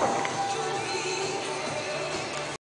Thank you.